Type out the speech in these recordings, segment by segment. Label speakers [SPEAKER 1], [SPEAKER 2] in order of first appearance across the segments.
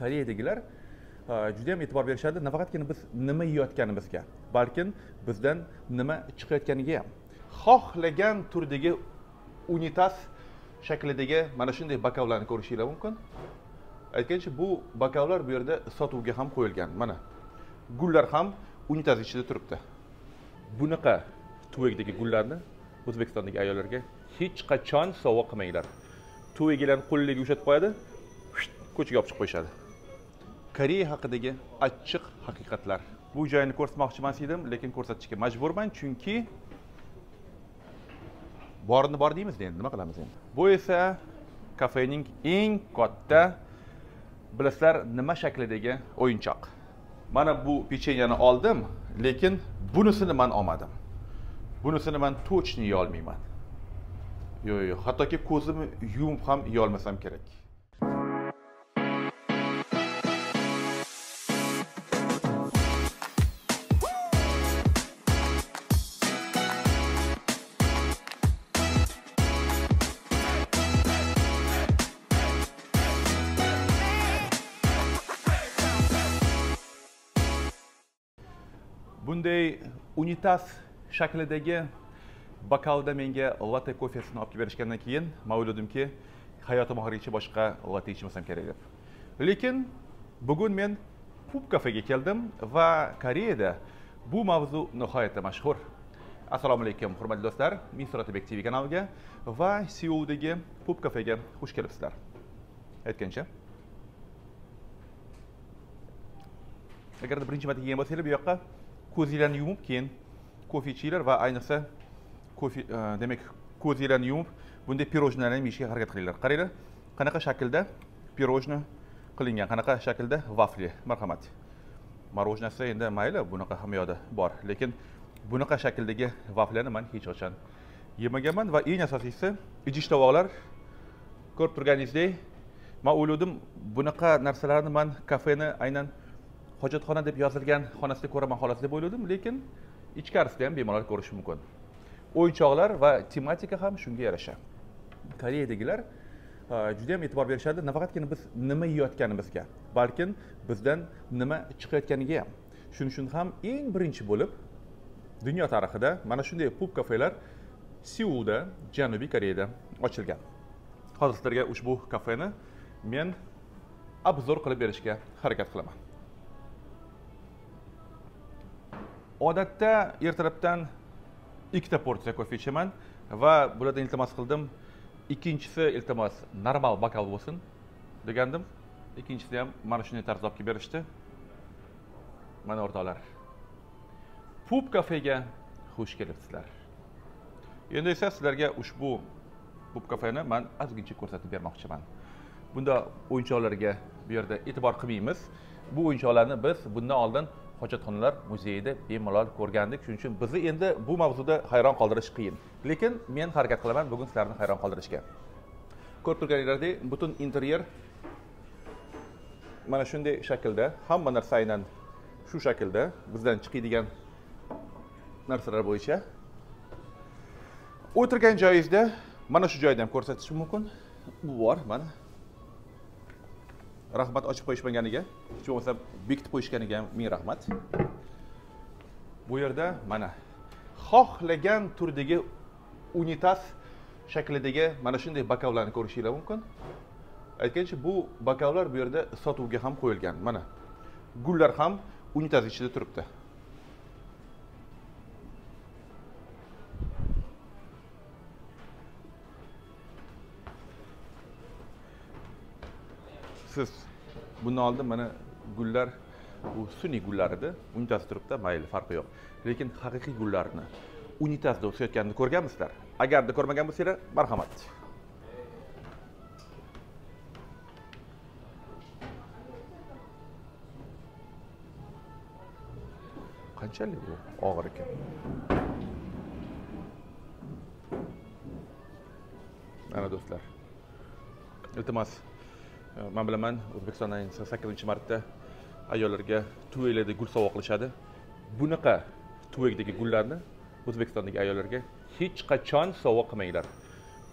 [SPEAKER 1] koreyadagilar e, juda ham e'tibor berishadi nafaqatgina biz nima yeyotganimizga balkim bizdan nima chiqayotganiga ham. Xohlagan turdagi unitaz shaklidagi mana shunday bakavlarni ko'rishinglar mumkin. Aytgancha bu bakavlar bu yerda sotuvga ham qo'yilgan. Mana gullar ham unitaz ichida turibdi. Bunaqa tuvakdagi gullarni o'zbekistondagi ayollarga hech qachon sovg'a qilmanglar. Tuvagilarni qo'llariga ushatib qo'yadi ko'chaga olib chiqib qo'yishadi. Koreya haqidagi achchiq haqiqatlar. Bu joyni ko'rsatmoqchi emas edim lekin ko'rsatishga majburman chunki borini bor deymiz endi nima qilamiz endi? Bu esa kafening eng katta bilasizlar nima shaklidagi o'yinchoq. Mana bu pechenyani oldim lekin bunisini man olmadim. Bunisini man точно yeyolmayman. Yo'q yo'q hattoki ko'zimni yumib ham yeyolmasam kerak. Bunday unitas shaklidagi bokalda menga latte kofesini olib kelib berishgandan keyin man o'yladimki hayotim oxirigacha boshqa latte ichmasam kerak deb. Lekin bugun men pub kafega keldim va koreyada bu mavzu nihoyatda mashhur. Assalomu alaykum hurmatli do'stlar. Men suratabek tv kanaliga va seuldagi pub kafega xush kelibsizlar. Aytgancha. Agarda birinchi marta kelgan bo'lsanglar bu yoqqa ko'zinglarni yumib keyin kofe ichinglar va ayniqsa kofe demak ko'zinglarni yumib bunday pirojnolarni yeyishga harakat qilinglar qaranglar qanaqa shaklda pirojno qilingan qanaqa shaklda vafli? Marhamat. Morojnasi endi mayli bunaqa hamma yoqda bor. Lekin bunaqa shakldagi vaflani man hech qachon yemaganman va eng asosiysi idish tovoqlar. Ko'rib turganingizdek man o'yladim bunaqa narsalarni man kafeni aynan hojatxona deb yozilgan xonasida ko'raman xolos deb o'yladim lekin ichkarisida ham bemalol ko'rish mumkin. O'yinchoqlar va tematika ham shunga yarasha. Koreyadagilar e, juda yam e'tibor berishadi nafaqatgina biz nima yeyotganimizga balkim bizdan nima chiqayotganiga ham. Shuning uchun ham eng birinchi bo'lib dunyo tarixida mana shunday pub kafelar seulda janubiy koreyada ochilgan. Hozir sizlarga ushbu kafeni men obzor qilib berishga harakat qilaman. Odatda ertalabdan ikkita porsiya kofe ichaman va bulardan iltimos qildim. Ikkinchisi iltimos normal bokal bo'lsin degandim. Ikkinchisini ham mana shunday tarzda olib kelib berishdi. Mana o'rtoqlar pub kafega xush kelibsizlar. Endi esa sizlarga ushbu pub kafeni man ozgincha ko'rsatib bermoqchiman. Bunda o'yinchoqlarga bu yerda e'tibor qilmaymiz. Bu o'yinchoqlarni biz bundan oldin hojatxonalar muzeyida bemalol ko'rgandik. Shuning uchun bizni endi bu mavzuda hayron qoldirish qiyin. Lekin men harakat qilaman bugun sizlarni hayron qoldirishga. Ko'rib turganingizdek butun interyer mana shunday shaklda hamma narsa aynan shu shaklda bizdan chiqadigan narsalar bo'yicha. O'tirgan joyingizda mana shu joydan ham ko'rsatishim mumkin. U bor mana. Rahmat ochib qo'yishmaganiga hech bo'lmasa bekitib qo'yishganiga ham ming rahmat. Bu yerda mana xohlagan turdagi unitaz shaklidagi mana shunday bakavlarni ko'rishinglar mumkin. Aytgancha bu bakavlar bu yerda sotuvga ham qo'yilgan. Mana gullar ham unitaz ichida turibdi. Siz bundan oldin mana gullar bu sun'iy gullar edi. Unitaz turibdi mayli farqi yo'q. Lekin haqiqiy gullarni unitazda o'sayotganini ko'rganmisizlar? Agarda ko'rmagan bo'lsanglar marhamat. Qanchalik bu? Og'ir ekan. Mana do'stlar. Iltimos. Э, man bilaman o'zbekistonda sakkizinchi martda ayollarga tuveklarda gul sovg'a qilishadi. Bunaqa tuvekdagi gullarni o'zbekistondagi ayollarga hech qachon sovg'a qilmanglar.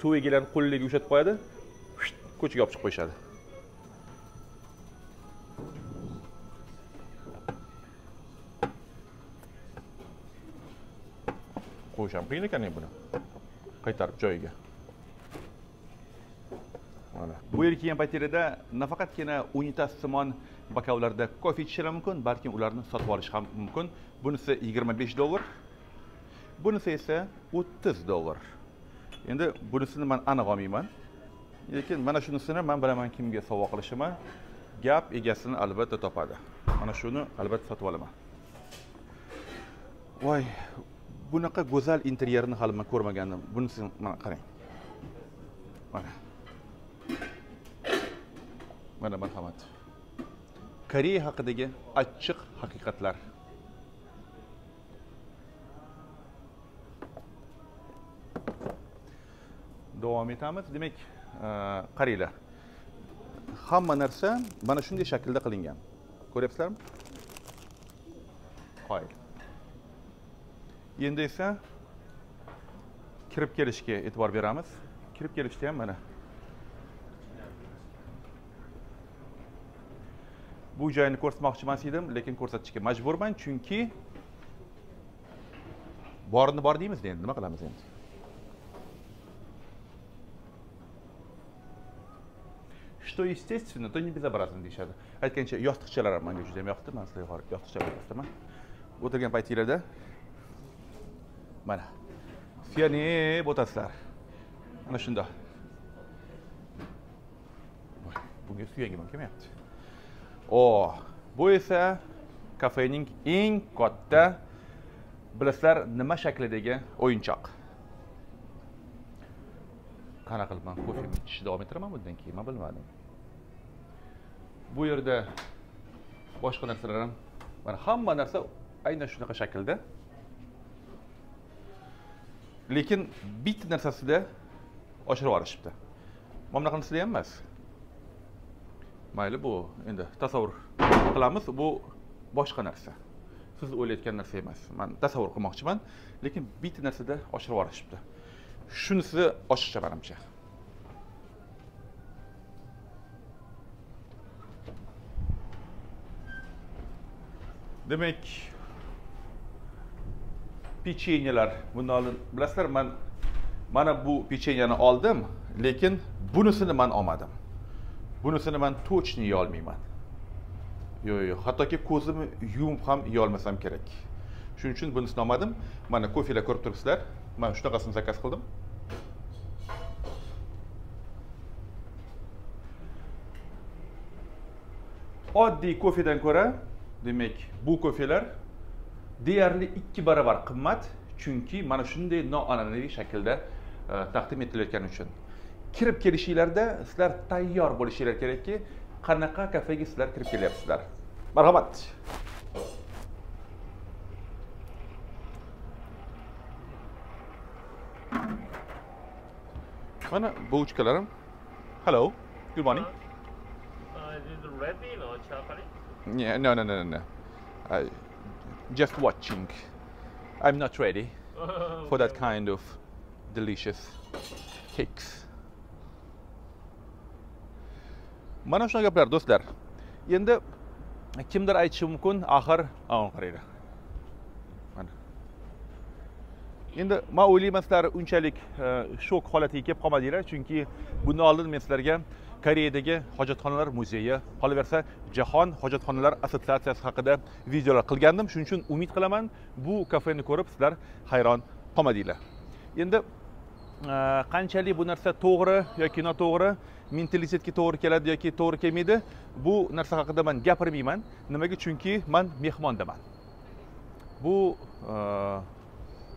[SPEAKER 1] Tuvegilarni qo'llariga ushlab qo'yadi ko'chaga olib chiqib qo'yishadi. Qo'yish ham qiyin ekan buni. Qaytarib joyiga. Mana. Bu yil kelgan paytinglarda nafaqatgina unitazsimon bokallarda kofe ichishlar mumkin balkim ularni sotib olish ham mumkin. Bunisi yigirma besh dollar bunisi esa o'ttiz dollar. Endi bunisini man aniq olmayman. Lekin mana shunisini man bilaman kimga sovg'a qilishimni gap egasini albatta topadi. Mana shuni albatta sotib olaman. Voy bunaqa go'zal interyerni hali man ko'rmagandim. Bunisini mana qarang. Mana. Mana marhamat. Koreya haqidagi achchiq haqiqatlar. Davom etamiz. Demak e, qaranglar hamma narsa mana shunday shaklda qilingan. Ko'ryapsizlarmi? Qoyil endi esa kirib kelishga e'tibor beramiz. Kirib kelishda ham mana bu joyni ko'rsatmoqchi emas edim lekin ko'rsatishga majburman chunki borini bor deymiz endi nima qilamiz endi? Что естественно то не безобразно deyishadi. Aytgancha yostiqchalar ham manga juda yam yoqdi man sizlarga hozir yostiqchalar ko'rsataman. O'tirgan paytinglarda mana suyanib o'tasizlar. Mana shundoq bunga suyagim ham kelmayapti o bu esa kafening eng katta bilasizlar nima shaklidagi o'yinchoq? Qanaqa qilib man kofe ichishni davom ettiraman bundan keyin man bilmadim. Bu yerda boshqa narsalar ham mana hamma narsa aynan shunaqa shaklda. Lekin bitta narsasida oshirib yuborishibdi. Mana bunaqanisida ham emas. Mayli bu endi tasavvur qilamiz. Bu boshqa narsa. Siz o'ylayotgan narsa emas. Man tasavvur qilmoqchiman lekin bitta narsada oshirib yuborishibdi. Shunisi ochiqcha manimcha. Demak pechenyelar bundan oldin bilasizlar man mana bu pechenyani oldim lekin bunisini man olmadim. Bunisini man точно yeyolmayman yo'q yo'q hattoki ko'zimni yumib ham yeyolmasam kerak. Shuning uchun bunisini olmadim. Mana kofelar ko'rib turibsizlar. Man shunaqasini zakaz qildim. Oddiy kofedan ko'ra demak bu kofelar deyarli ikki barobar qimmat chunki mana shunday noan'anaviy shaklda e, taqdim etilayotgani uchun. Kirib kelishinglarda sizlar tayyor bo'lishinglar kerakki qanaqa kafega sizlar kirib kelyapsizlar marhamat mana buvuchkalarim hello good morning
[SPEAKER 2] Uh, is it red bean or chocolate?
[SPEAKER 1] Yeah, no, no, no, no, no. I, just watching. I'm not ready for that kind of delicious cakes. Mana shunaqa gaplar do'stlar. Endi kimdir aytishi mumkin, axir, qaranglar. Mana. Endi men o'ylayman sizlar unchalik e, shok holatiga kelib qolmadinglar, chunki bundan oldin men sizlarga koreyadagi hojatxonalar muzeyi qolaversa jahon hojatxonalar assotsiatsiyasi haqida videolar qilgandim shuning uchun umid qilaman bu kafeni ko'rib sizlar hayron qolmadinglar endi e, qanchalik bu narsa to'g'ri yoki noto'g'ri mentalitetga to'g'ri keladi yoki to'g'ri kelmaydi bu narsa haqida man gapirmayman. Nimaga? Chunki man mehmondaman. Bu e,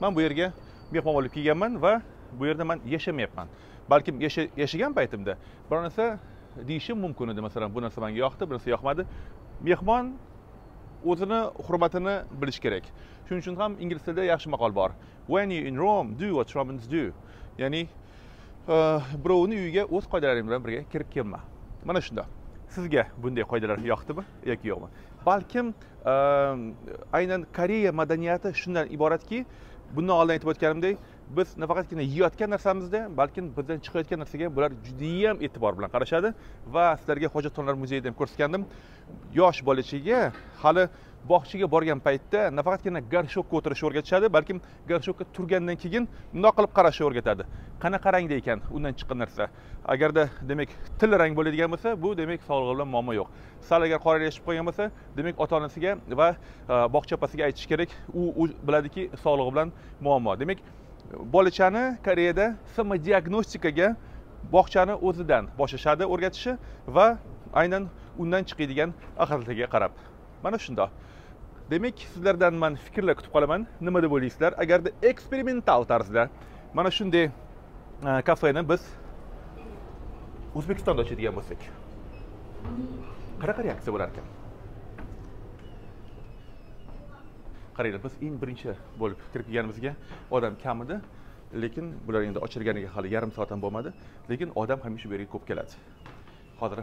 [SPEAKER 1] man bu yerga mehmon bo'lib kelganman va bu yerda man yashamayapman. Balkim yashagan paytimda biror narsa deyishim mumkin edi. Masalan bu narsa menga yoqdi bu narsa yoqmadi. Mehmon o'zini hurmatini bilishi kerak. Shuning uchun ham ingliz tilida yaxshi maqol bor. When you in rome do what romans do. Ya'ni birovni uyiga o'z qoidalaring bilan birga kirib kelma. Mana shundoq sizga bunday qoidalar yoqdimi yoki yo'qmi? Balkim э, aynan koreya madaniyati shundan iboratki bundan oldin aytib o'tganimdek biz nafaqatgina yeyotgan narsamizda balkim bizdan chiqayotgan narsaga bular judayam e'tibor bilan qarashadi. Va sizlarga hojatxonalar muzeyida ham ko'rsatgandim. Yosh bolachaga hali bog'chaga borgan paytda nafaqatgina gorshokka o'tirishni o'rgatishadi balkim gorshokka turgandan keyin bundoq qilib qarashni o'rgatadi. Qanaqa rangda ekan? Undan chiqqan narsa. Agarda demak til rang bo'ladigan bo'lsa bu demak sog'lig'i bilan muammo yo'q. Sal agar qoralashib qolgan bo'lsa demak ota onasiga va e, bog'cha opasiga aytish kerak u biladiki sog'lig'i bilan muammo. Demak bolachani koreyada samodiagnostikaga bog'chani o'zidan boshlashadi o'rgatishni va aynan undan chiqadigan axlatlarga qarab. Mana shundoq demak sizlardan man fikrlar kutib qolaman. Nima deb o'ylaysizlar? Agarda eksperimental tarzda mana shunday e, kafeni biz o'zbekistonda ochadigan bo'lsak qanaqa reaksiya bo'lar ekan? Qaranglar biz eng birinchi bo'lib kirib kelganimizga odam kam edi lekin bular endi ochilganiga hali yarim soat ham bo'lmadi lekin odam hamisha bu yerga ko'p keladi. Hozir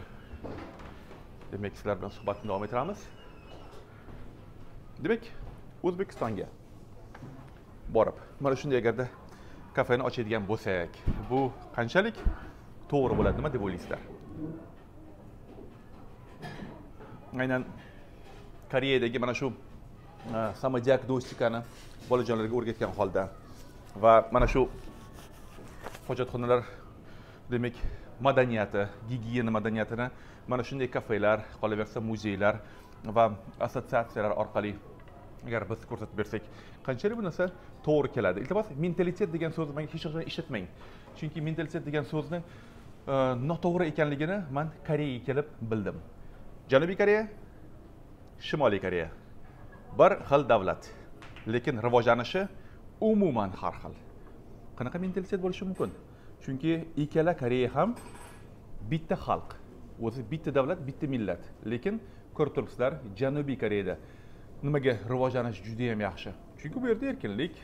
[SPEAKER 1] demak sizlar bilan suhbatni davom ettiramiz. Demak o'zbekistonga borib mana shunday agarda kafeni ochadigan bo'lsak bu qanchalik to'g'ri bo'ladi nima deb o'ylaysizlar? Aynan koreyadagi mana shu e, samodiagnostikani bolajonlarga o'rgatgan holda va mana shu hojatxonalar demak madaniyati gigiyena madaniyatini mana shunday kafelar qolaversa muzeylar va assotsiatsiyalar orqali agar biz ko'rsatib bersak qanchalik bu narsa to'g'ri keladi? Iltimos mentalitet degan so'zni manga hech qachon ishlatmang chunki mentalitet degan so'zni e, noto'g'ri ekanligini man koreyaga kelib bildim. Janubiy koreya shimoliy koreya. Bir xil davlat lekin rivojlanishi umuman har xil. Qanaqa mentalitet bo'lishi mumkin? Chunki ikkala koreya ham bitta xalq. O'zi bitta davlat bitta millat. Lekin ko'rib turibsizlar janubiy koreyada nimaga rivojlanish juda yam yaxshi? Chunki bu yerda erkinlik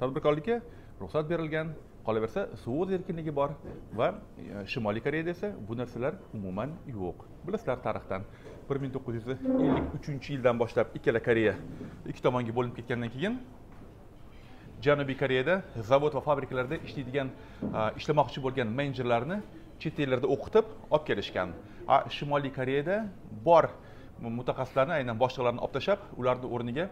[SPEAKER 1] tadbirkorlikka ruxsat berilgan qolaversa so'z erkinligi bor va e, shimoliy koreyada esa bu narsalar umuman yo'q. Bilasizlar tarixdan bir ming to'qqiz yuz ellik uchinchi yildan boshlab ikkala koreya ikki tomonga bo'linib ketgandan keyin janubiy koreyada zavod va fabrikalarda ishlaydigan e, ishlamoqchi bo'lgan menejerlarni chet ellarda o'qitib olib kelishgan. Shimoliy koreyada bor mutaxassislarni aynan boshliqlarni olib tashlab ularni o'rniga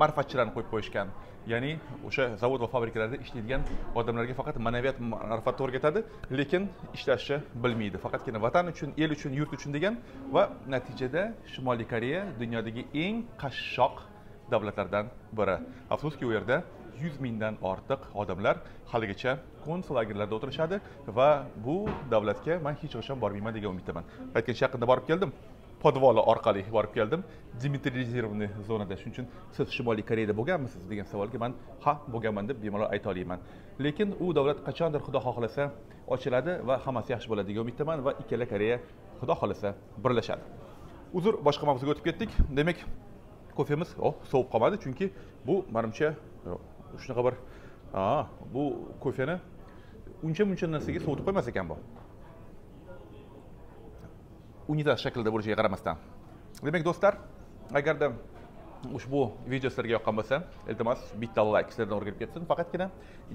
[SPEAKER 1] ma'rifatchilarni qo'yib qo'yishgan. Ya'ni o'sha zavod va fabrikalarda ishlaydigan odamlarga faqat ma'naviyat ma'rifatni o'rgatadi lekin ishlashni bilmaydi. Faqatgina vatan uchun el uchun yurt uchun degan va natijada shimoliy koreya dunyodagi eng qashshoq davlatlardan biri. Afsuski u yerda yuz mingdan ortiq odamlar haligacha konslagerlarda o'tirishadi va bu davlatga man hech qachon bormayman degan umiddaman. Aytgancha yaqinda borib keldim. Podvoli orqali borib keldim. Demilitarizированный zonada. Shuning uchun siz shimoliy koreyada bo'lganmisiz degan savolga man ha bo'lganman deb bemalol ayta olaman lekin u davlat qachondir xudo xohlasa ochiladi va hammasi yaxshi bo'ladi degan umiddaman va ikkala koreya xudo xohlasa birlashadi. Uzr boshqa mavzuga o'tib ketdik. Demak kofemiz oh sovib qolmadi chunki bu manimcha shunaqa bir bu kofeni uncha muncha narsaga sovutib qo'ymas ekan bu. Unitaz shaklida bo'lishiga qaramasdan. Demak do'stlar agarda ushbu video sizlarga yoqqan bo'lsa iltimos bitta layk sizlardan o'rganib ketsin. Faqatgina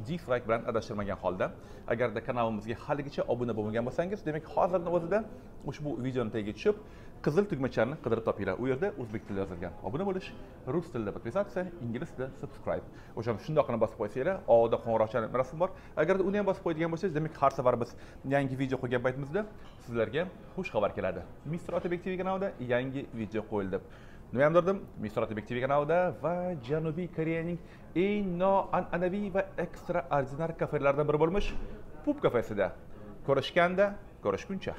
[SPEAKER 1] dislike bilan adashtirmagan holda agarda kanalimizga haligacha obuna bo'lmagan bo'lsangiz demak hozirni o'zida ushbu videoni tagiga tushib qizil tugmachani qidirib topinglar. U yerda o'zbek tilida yozilgan. Obuna bo'lish rus tilida podpisatsiya ingliz tilida subscribe. O'sha shundoqqina bosib qo'ysanglar oldida qo'ng'iroqchani rasm bor. Agarda uni ham bosib qo'yadigan bo'lsangiz demak har safar biz yangi video qo'ygan paytimizda sizlarga xush xabar keladi. Mister otabek tv kanalida yangi video qo'yildi. Nima ham derdim? Mister otabek tv kanalida va janubiy koreyaning eng noan'anaviy va ekstraordinar kafelardan biri bo'lmish pub kafesida. Ko'rishganda ko'rishguncha.